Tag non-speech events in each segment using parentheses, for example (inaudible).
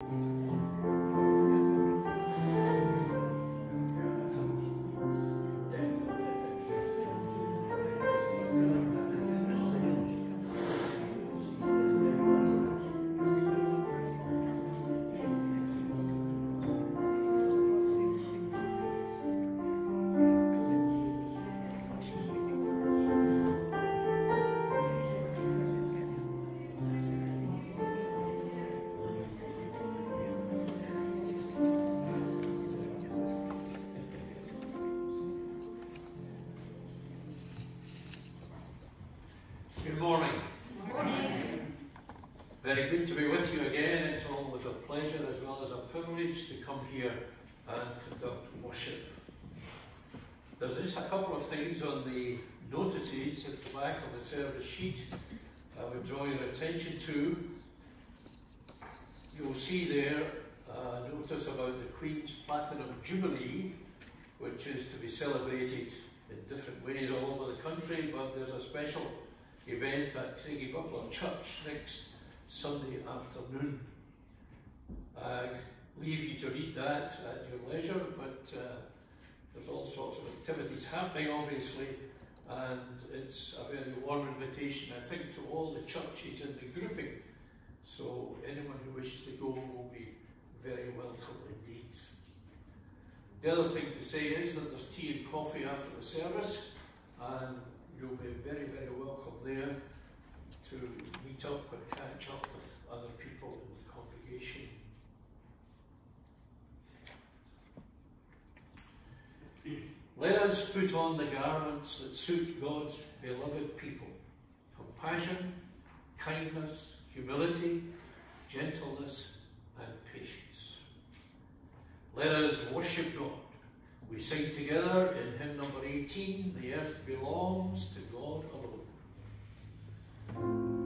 Good things on the notices at the back of the service sheet I would draw your attention to. You'll see there a notice about the Queen's Platinum Jubilee, which is to be celebrated in different ways all over the country, but there's a special event at Craigiebuckler Church next Sunday afternoon. I leave you to read that at your leisure, but uh, there's all sorts of activities happening, obviously, and it's a very warm invitation, I think, to all the churches in the grouping. So anyone who wishes to go will be very welcome indeed. The other thing to say is that there's tea and coffee after the service, and you'll be very, very welcome there to meet up and catch up with other people in the congregation. Let us put on the garments that suit God's beloved people compassion, kindness, humility, gentleness, and patience. Let us worship God. We sing together in hymn number 18 The earth belongs to God alone.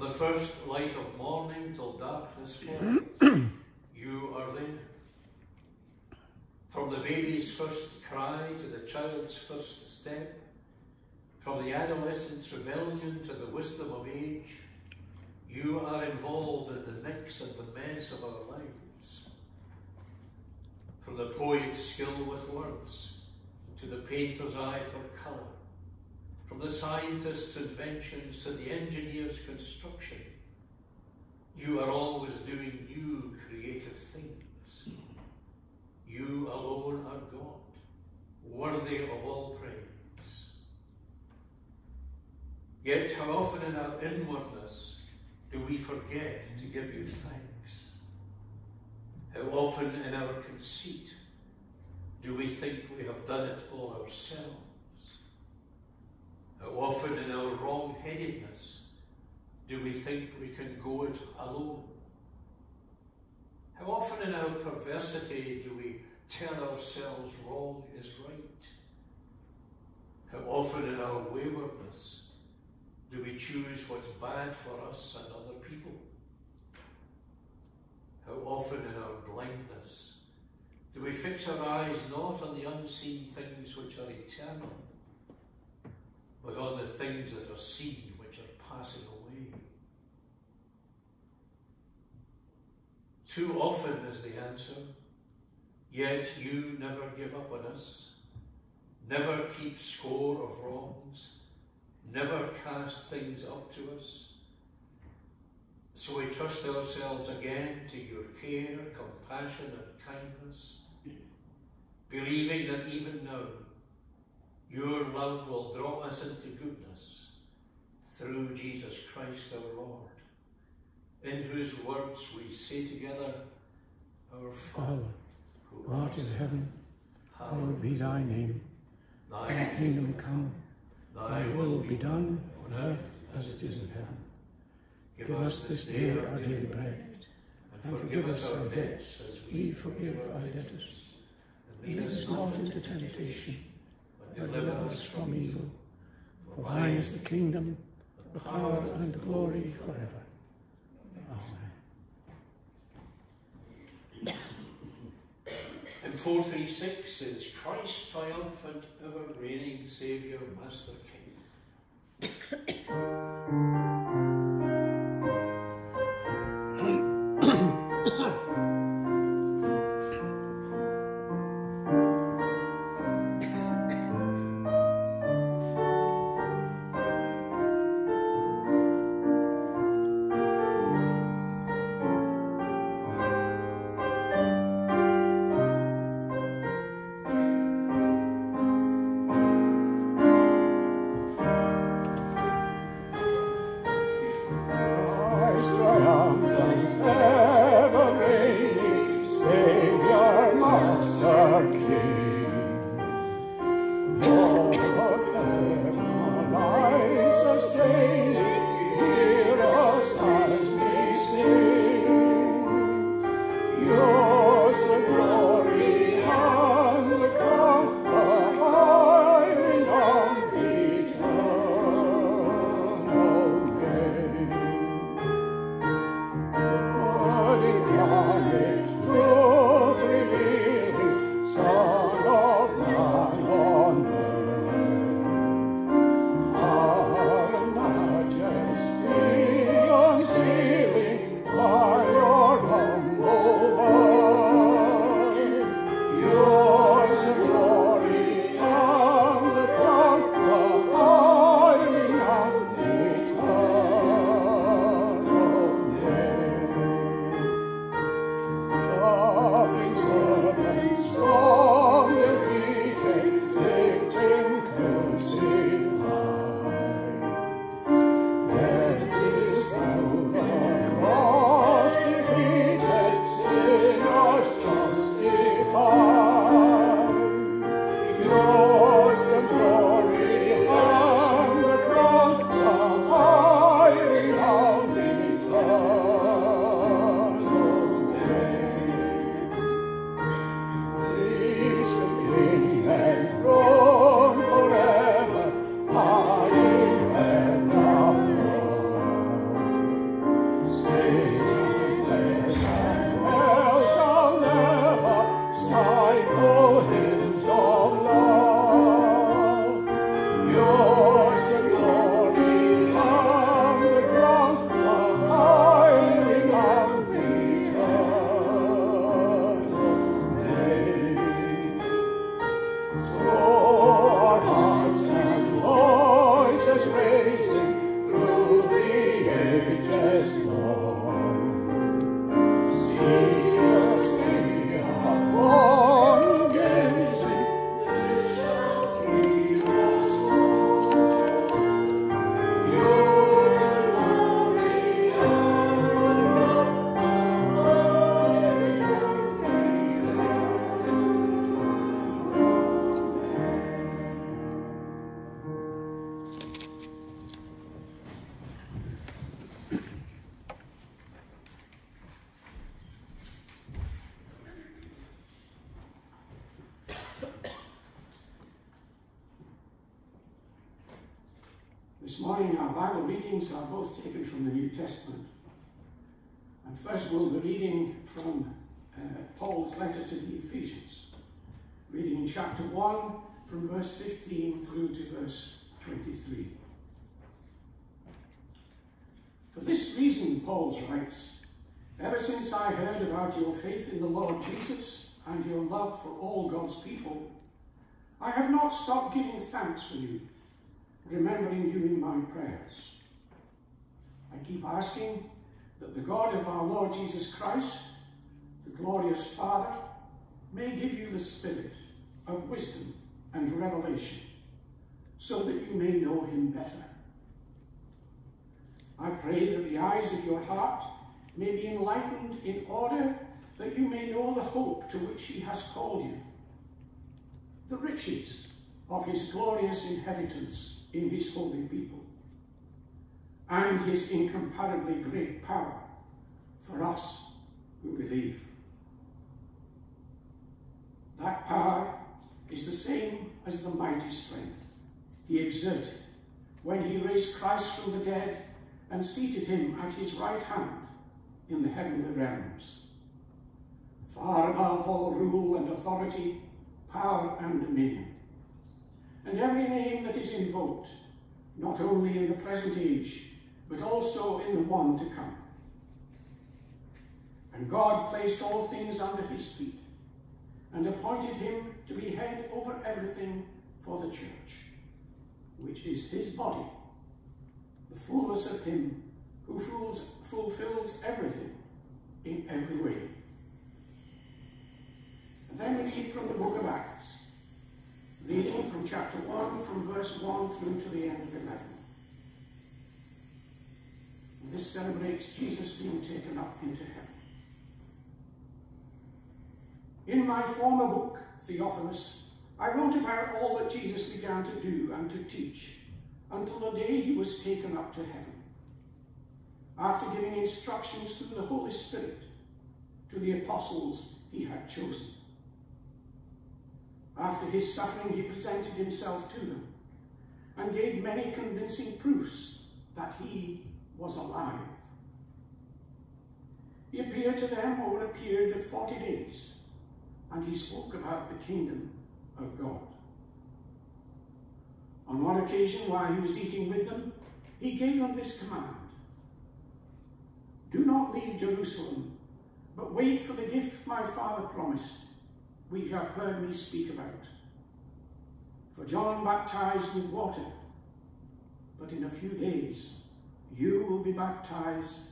From the first light of morning till darkness falls, you are there. From the baby's first cry to the child's first step, from the adolescent's rebellion to the wisdom of age, you are involved in the mix and the mess of our lives. From the poet's skill with words to the painter's eye for colour, from the scientist's inventions to the engineer's construction, you are always doing new creative things. You alone are God, worthy of all praise. Yet, how often in our inwardness do we forget to give you thanks? How often in our conceit do we think we have done it all ourselves? How often in our wrong headedness do we think we can go it alone? How often in our perversity do we tell ourselves wrong is right? How often in our waywardness do we choose what's bad for us and other people? How often in our blindness do we fix our eyes not on the unseen things which are eternal, but on the things that are seen which are passing away. Too often is the answer, yet you never give up on us, never keep score of wrongs, never cast things up to us. So we trust ourselves again to your care, compassion, and kindness, believing that even now your love will draw us into goodness through Jesus Christ our Lord, in whose words we say together, Our Father, who art in heaven, hallowed be thy name. Thy kingdom come, thy will be done on earth as it is in heaven. Give us this day our daily bread, and forgive us our debts as we forgive our debtors. And lead us not into temptation deliver us from evil. For thine is the kingdom, the power, and the glory forever. Amen. And 436 is Christ triumphant, ever reigning Saviour, Master King. Readings are both taken from the New Testament. And first of all, the reading from uh, Paul's letter to the Ephesians, reading in chapter 1 from verse 15 through to verse 23. For this reason, Paul writes, Ever since I heard about your faith in the Lord Jesus and your love for all God's people, I have not stopped giving thanks for you, remembering you in my prayers. I keep asking that the God of our Lord Jesus Christ, the glorious Father, may give you the spirit of wisdom and revelation, so that you may know him better. I pray that the eyes of your heart may be enlightened in order that you may know the hope to which he has called you, the riches of his glorious inheritance in his holy people, and his incomparably great power for us who believe. That power is the same as the mighty strength he exerted when he raised Christ from the dead and seated him at his right hand in the heavenly realms, far above all rule and authority, power and dominion, and every name that is invoked, not only in the present age, but also in the one to come. And God placed all things under his feet, and appointed him to be head over everything for the church, which is his body, the fullness of him who fulfills everything in every way. And then we read from the book of Acts, reading from chapter 1, from verse 1 through to the end of 11. This celebrates Jesus being taken up into heaven. In my former book, Theophilus, I wrote about all that Jesus began to do and to teach until the day he was taken up to heaven after giving instructions through the Holy Spirit to the apostles he had chosen. After his suffering, he presented himself to them and gave many convincing proofs that he was alive. He appeared to them over a period of 40 days, and he spoke about the kingdom of God. On one occasion, while he was eating with them, he gave them this command do not leave Jerusalem, but wait for the gift my father promised, which you have heard me speak about. For John baptized with water, but in a few days you will be baptized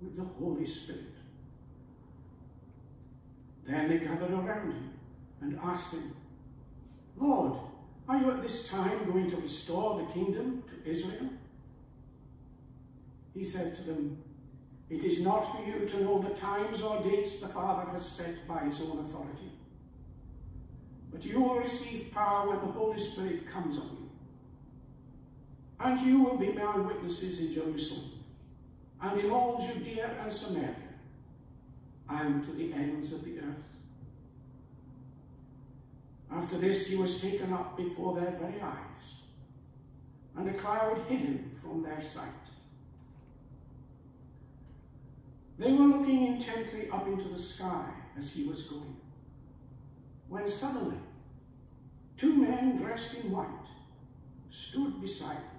with the Holy Spirit. Then they gathered around him and asked him, Lord, are you at this time going to restore the kingdom to Israel? He said to them, it is not for you to know the times or dates the Father has set by his own authority. But you will receive power when the Holy Spirit comes on you. And you will be my witnesses in Jerusalem, and in all Judea and Samaria, and to the ends of the earth. After this he was taken up before their very eyes, and a cloud hid him from their sight. They were looking intently up into the sky as he was going, when suddenly two men dressed in white stood beside them.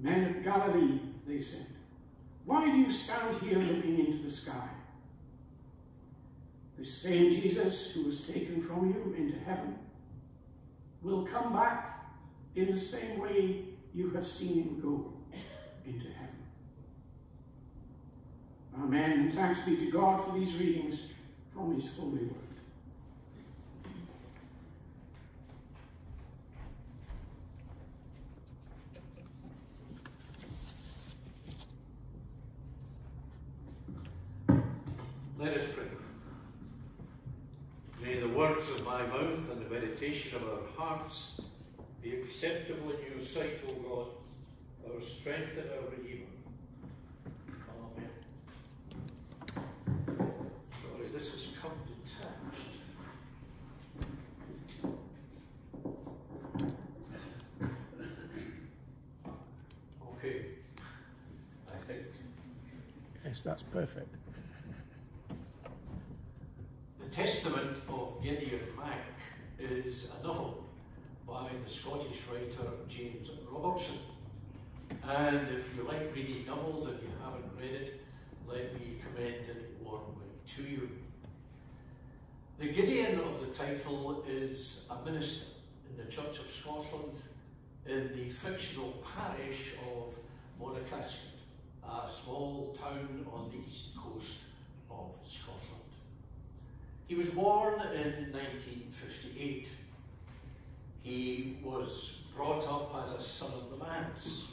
Men of Galilee, they said, why do you stand here looking into the sky? The same Jesus who was taken from you into heaven will come back in the same way you have seen him go into heaven. Amen. And thanks be to God for these readings from his holy word. Let us pray. May the words of my mouth and the meditation of our hearts be acceptable in your sight, O God, our strength and our Redeemer. Amen. Sorry, this has come detached. Okay. I think. Yes, that's perfect. The Testament of Gideon Mack is a novel by the Scottish writer James Robertson. And if you like reading novels and you haven't read it, let me commend it warmly to you. The Gideon of the title is a minister in the Church of Scotland in the fictional parish of Monimaskit, a small town on the east coast of Scotland. He was born in 1958. He was brought up as a son of the manse,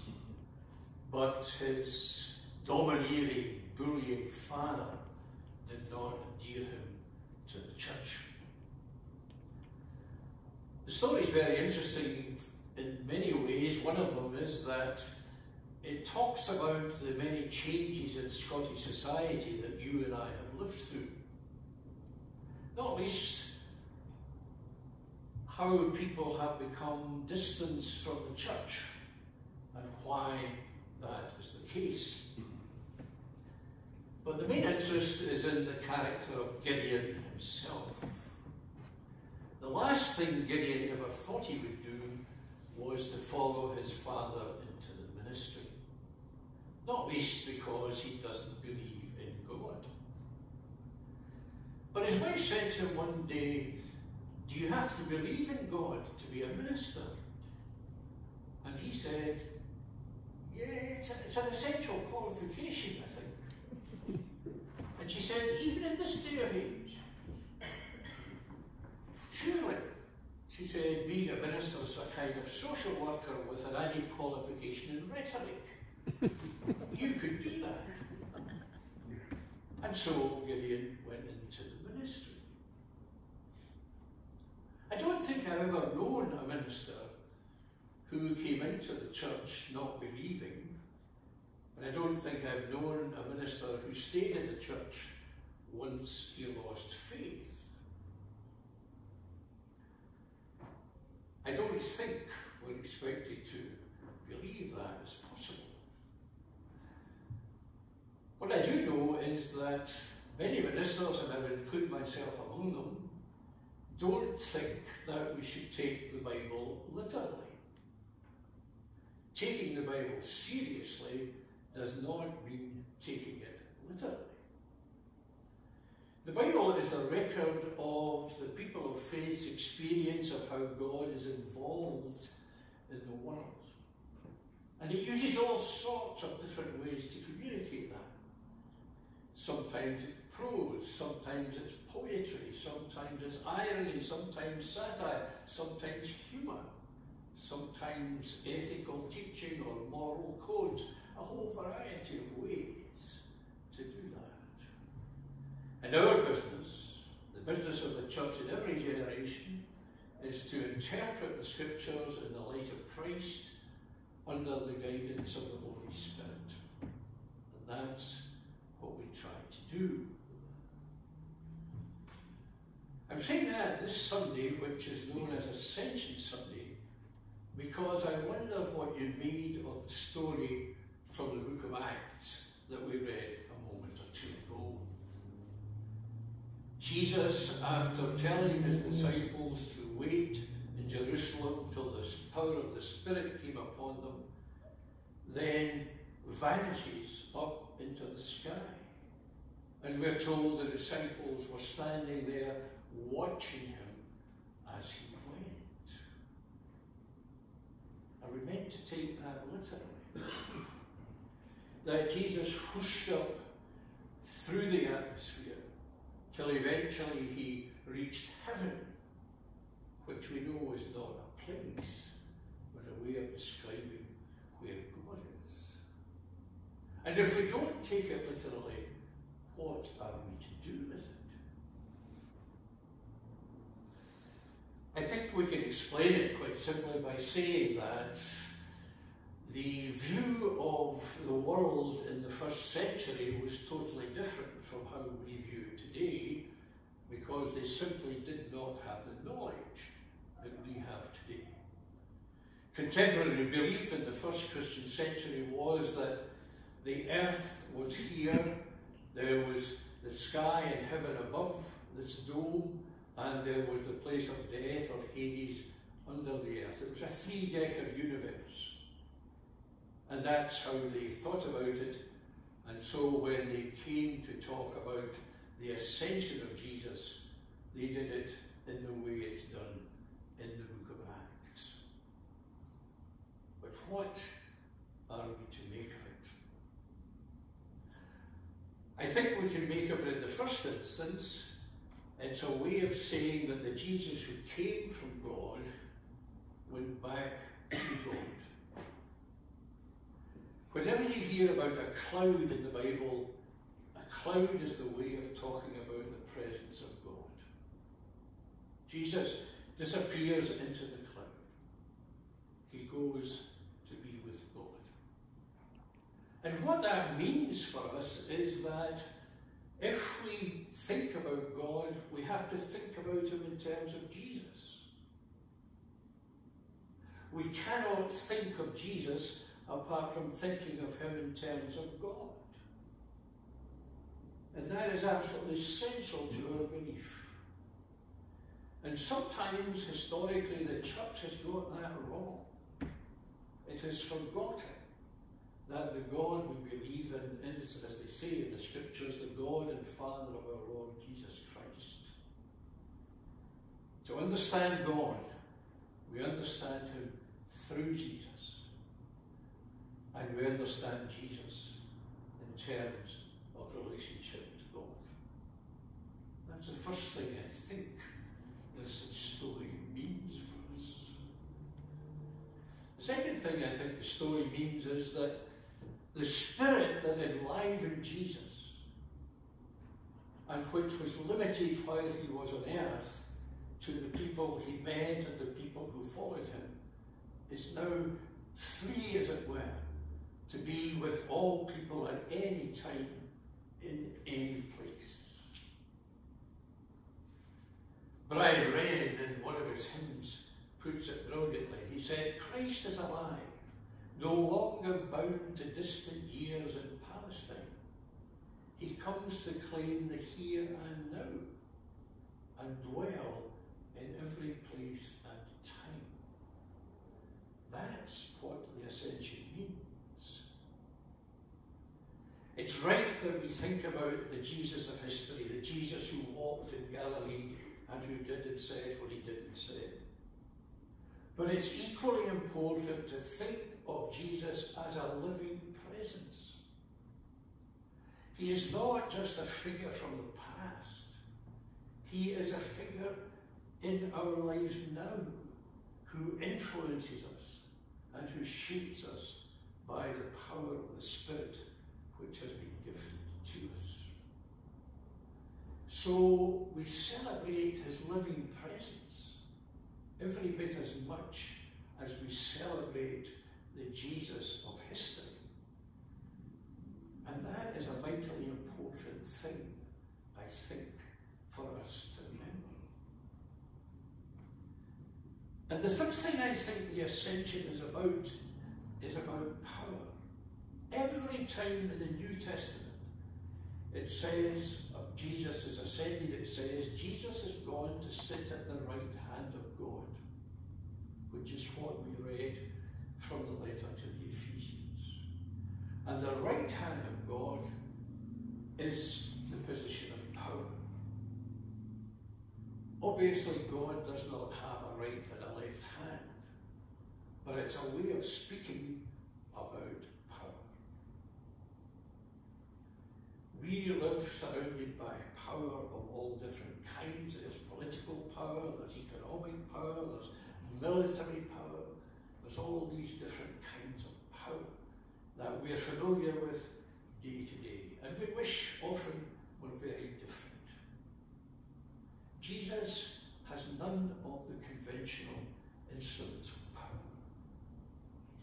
but his domineering, bullying father did not endear him to the church. The story is very interesting in many ways. One of them is that it talks about the many changes in Scottish society that you and I have lived through. Not least how people have become distanced from the church and why that is the case. But the main interest is in the character of Gideon himself. The last thing Gideon ever thought he would do was to follow his father into the ministry. Not least because he doesn't believe in God. But his wife said to him one day, Do you have to believe in God to be a minister? And he said, Yeah, it's, a, it's an essential qualification, I think. (laughs) and she said, Even in this day of age, surely, she said, being a minister is a kind of social worker with an added qualification in rhetoric. (laughs) you could do that. And so Gideon went into the ministry. I don't think I've ever known a minister who came into the church not believing, but I don't think I've known a minister who stayed in the church once he lost faith. I don't think we're expected to believe that is possible. What I do know is that many ministers, and I would include myself among them, don't think that we should take the Bible literally. Taking the Bible seriously does not mean taking it literally. The Bible is a record of the people of faith's experience of how God is involved in the world. And it uses all sorts of different ways to communicate that. Sometimes it's prose, sometimes it's poetry, sometimes it's irony, sometimes satire, sometimes humour, sometimes ethical teaching or moral codes, a whole variety of ways to do that. And our business, the business of the church in every generation, is to interpret the scriptures in the light of Christ under the guidance of the Holy Spirit. And that's what we try to do. I'm saying that this Sunday, which is known as Ascension Sunday, because I wonder what you made of the story from the book of Acts that we read a moment or two ago. Jesus, after telling his disciples to wait in Jerusalem till the power of the Spirit came upon them, then vanishes up into the sky. And we're told the disciples were standing there watching him as he went. Are we meant to take that literally? that Jesus whooshed up through the atmosphere till eventually he reached heaven, which we know is not a place, but a way of describing where God is. And if we don't take it literally, what are we to do with it? I think we can explain it quite simply by saying that the view of the world in the first century was totally different from how we view it today because they simply did not have the knowledge that we have today. Contemporary belief in the first Christian century was that the earth was here There was the sky and heaven above this dome, and there was the place of death or Hades under the earth. It was a three-decker universe. And that's how they thought about it. And so when they came to talk about the ascension of Jesus, they did it in the way it's done in the book of Acts. But what are we to make of it? I think we can make of it in the first instance, it's a way of saying that the Jesus who came from God went back to God. Whenever you hear about a cloud in the Bible, a cloud is the way of talking about the presence of God. Jesus disappears into the cloud. He goes to be with God. And what that means for us is that if we think about God, we have to think about him in terms of Jesus. We cannot think of Jesus apart from thinking of him in terms of God. And that is absolutely essential to our belief. And sometimes, historically, the church has got that wrong. It has forgotten that the God we believe in is, as they say in the scriptures, the God and Father of our Lord Jesus Christ. To understand God, we understand Him through Jesus. And we understand Jesus in terms of relationship to God. That's the first thing I think this story means for us. The second thing I think the story means is that the spirit that enlivened Jesus and which was limited while he was on earth to the people he met and the people who followed him is now free, as it were, to be with all people at any time, in any place. Brian Wren, in one of his hymns, puts it brilliantly. He said, Christ is alive, no longer bound to distant years in Palestine. He comes to claim the here and now and dwell in every place and time. that's what the ascension means. It's right that we think about the Jesus of history, the Jesus who walked in Galilee and who did and said what he did and said. But it's equally important to think of Jesus as a living presence. He is not just a figure from the past. He is a figure in our lives now who influences us and who shapes us by the power of the Spirit which has been gifted to us. So we celebrate his living presence every bit as much as we celebrate the Jesus of history. And that is a vitally important thing, I think, for us to remember. And the third thing I think the ascension is about is about power. Every time in the New Testament it says of Jesus is ascended, it says Jesus is gone to sit at the right hand of God, which is what we read from the letter to the Ephesians. And the right hand of God is the position of power. Obviously, God does not have a right and a left hand, but it's a way of speaking about power. We live surrounded by power of all different kinds. There's political power, there's economic power, there's military power, there's all these different kinds of power that we're familiar with day to day. And we wish often were very different. Jesus has none of the conventional instruments of power.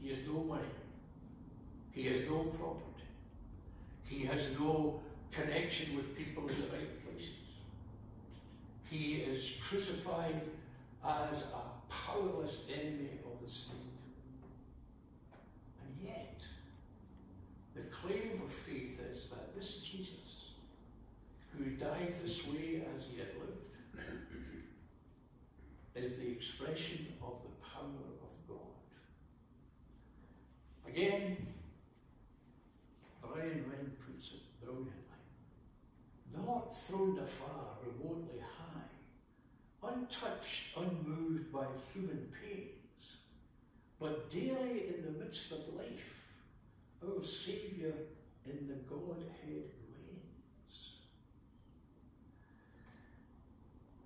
he has no money. He has no property. He has no connection with people in the right places. He is crucified as a powerless enemy of the state. And yet, the claim of faith is that this Jesus who died this way as he had lived, is the expression of the power of God. Again, Brian Wren puts it brilliantly. Not thrown afar, remotely high, untouched, unmoved by human pains, but daily in the midst of life, our Saviour in the Godhead reigns.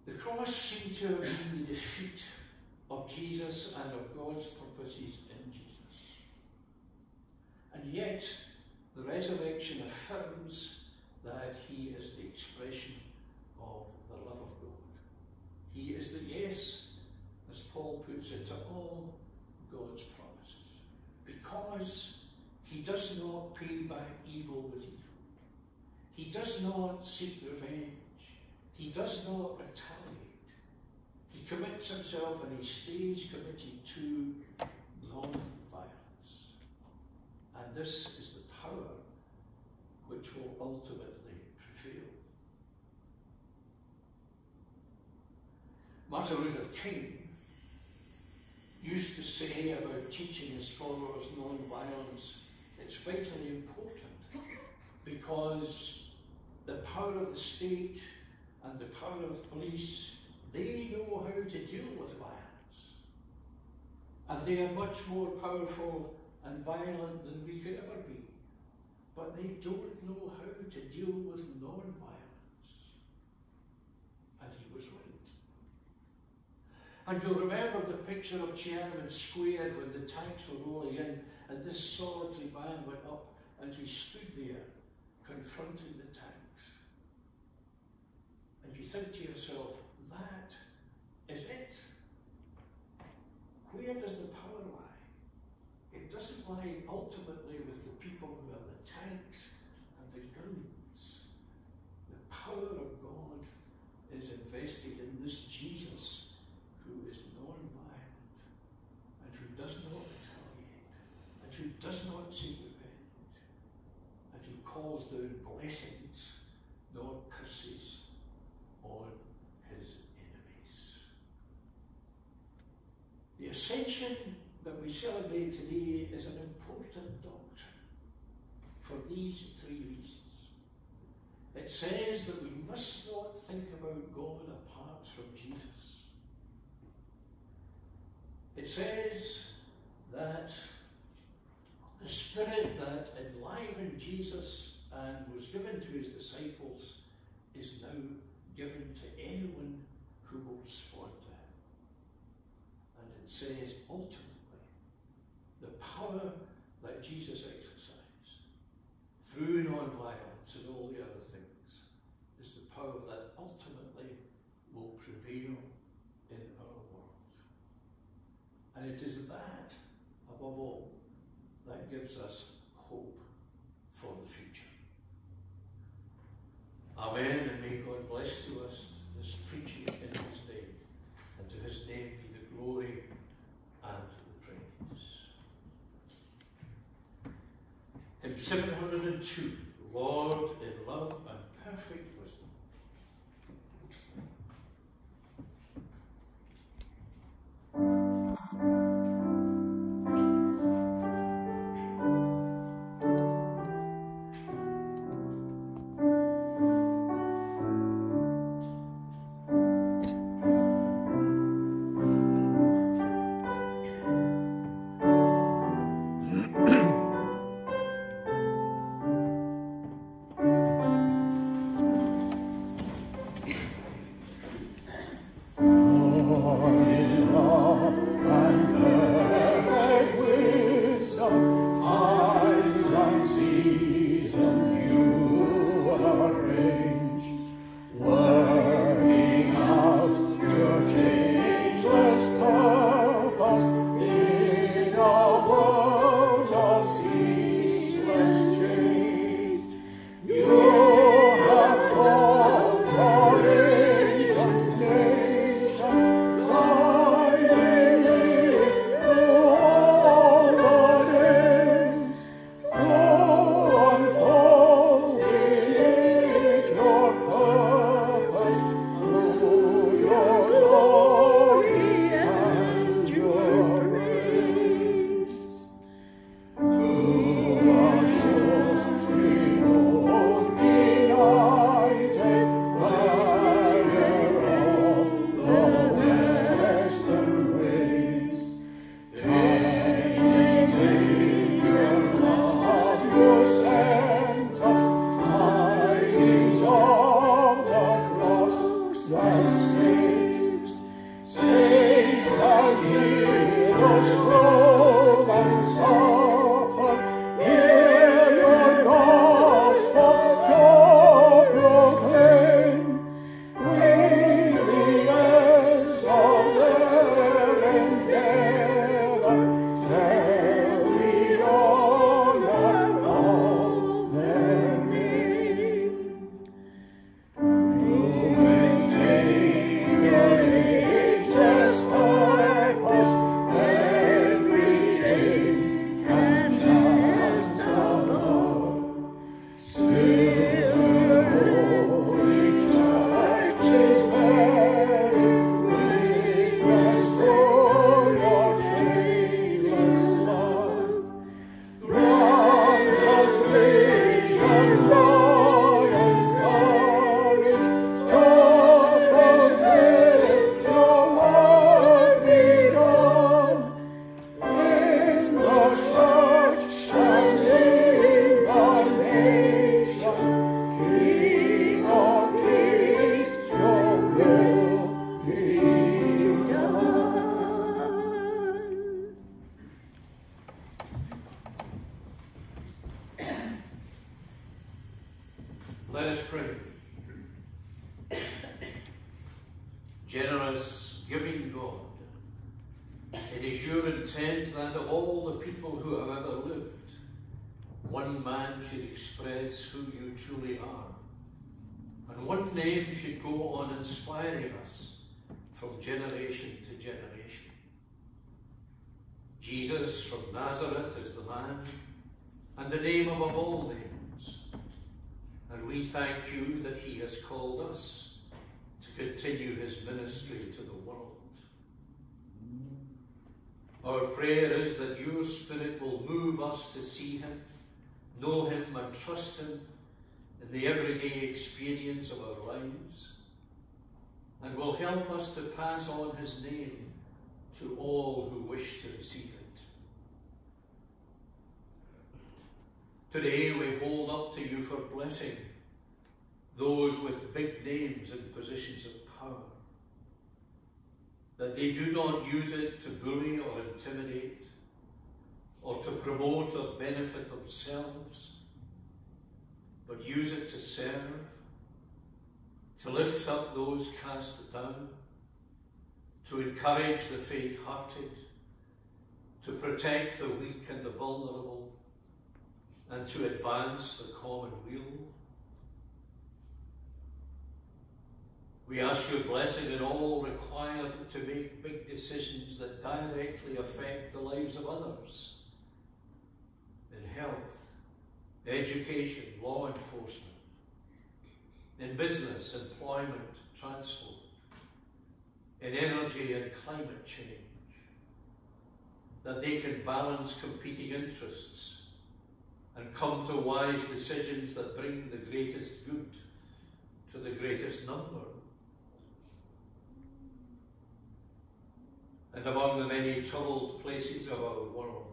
The cross seemed to have been the defeat of Jesus and of God's purposes in Jesus. And yet, the resurrection affirms that he is the expression of the love of God. He is the yes, as Paul puts it, to all God's promises. Because he does not pay back evil with evil. He does not seek revenge. He does not retaliate. He commits himself and he stays committed to non-violence. And this is the power which will ultimately prevail. Martin Luther King used to say about teaching his followers non-violence, it's vitally important because the power of the state and the power of the police, they know how to deal with violence. And they are much more powerful and violent than we could ever be. But they don't know how to deal with non-violence. And he was right. And you'll remember the picture of Tiananmen Square when the tanks were rolling in and this solitary man went up and he stood there confronting the tanks. and you think to yourself, that is it. Where does the power lie? It doesn't lie ultimately with the people who have the tanks and the guns. The power of God is invested in this Jesus who is non-violent and who does not retaliate and who does not seek revenge and who calls down blessings, not curses on his enemies. The ascension that we celebrate today is an important doctrine for these three reasons. It says that we must not think about God apart from Jesus. It says that the Spirit that enlivened Jesus and was given to his disciples is now given to anyone who will respond to him. And it says ultimately, the power that Jesus exercised through non-violence and all the other things is the power that ultimately will prevail in our world. And it is that, above all, that gives us hope for the future. Amen, and may God bless to us this preaching in his name, and to his name be the glory and the praise. Hymn 702, Lord in love see. Who have ever lived, one man should express who you truly are, and one name should go on inspiring us from generation to generation. Jesus from Nazareth is the man, and the name above all names. And we thank you that he has called us to continue his ministry to the world. Our prayer is that your Spirit will move us to see him, know him, and trust him in the everyday experience of our lives, and will help us to pass on his name to all who wish to receive it. Today we hold up to you for blessing those with big names and positions of. That they do not use it to bully or intimidate or to promote or benefit themselves, but use it to serve, to lift up those cast down, to encourage the faint hearted, to protect the weak and the vulnerable, and to advance the common weal. We ask your blessing in all required to make big decisions that directly affect the lives of others in health, education, law enforcement, in business, employment, transport, in energy and climate change, that they can balance competing interests and come to wise decisions that bring the greatest good to the greatest number. And among the many troubled places of our world,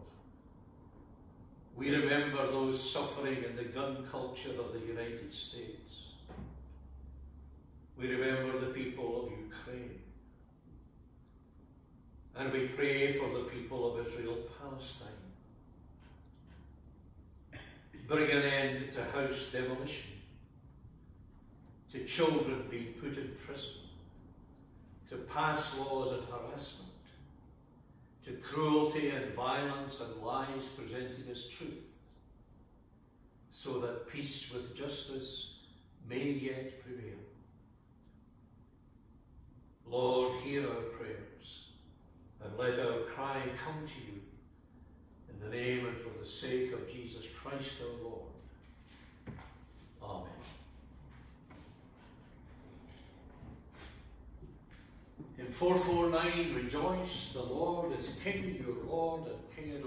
we remember those suffering in the gun culture of the United States. We remember the people of Ukraine. And we pray for the people of Israel Palestine bring an end to house demolition, to children being put in prison, to pass laws and harassment, to cruelty and violence and lies presented as truth, so that peace with justice may yet prevail. Lord, hear our prayers, and let our cry come to you in the name and for the sake of Jesus Christ our Lord. Amen. 449, rejoice, the Lord is King, your Lord and King and